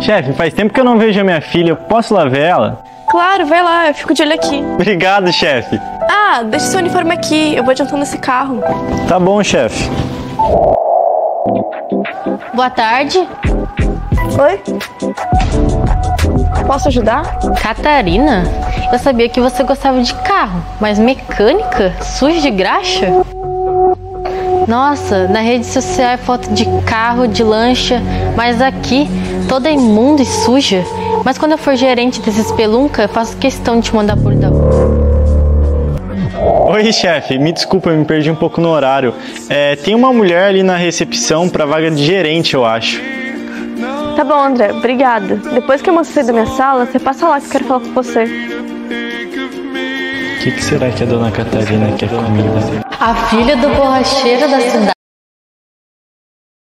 Chefe, faz tempo que eu não vejo a minha filha. Eu posso lá ver ela? Claro, vai lá, eu fico de olho aqui. Obrigado, chefe. Ah, deixa seu uniforme aqui, eu vou adiantando esse carro. Tá bom, chefe. Boa tarde. Oi? Posso ajudar? Catarina? Eu sabia que você gostava de carro, mas mecânica? Suja de graxa? Nossa, na rede social é foto de carro, de lancha, mas aqui toda imunda e suja. Mas quando eu for gerente desse espelunca, eu faço questão de te mandar por da Oi, chefe. Me desculpa, eu me perdi um pouco no horário. É, tem uma mulher ali na recepção pra vaga de gerente, eu acho. Tá bom, André, obrigada. Depois que eu mostrei da minha sala, você passa lá que eu quero falar com você. Que, que será que a dona Catarina quer comigo? A filha do borracheiro da cidade.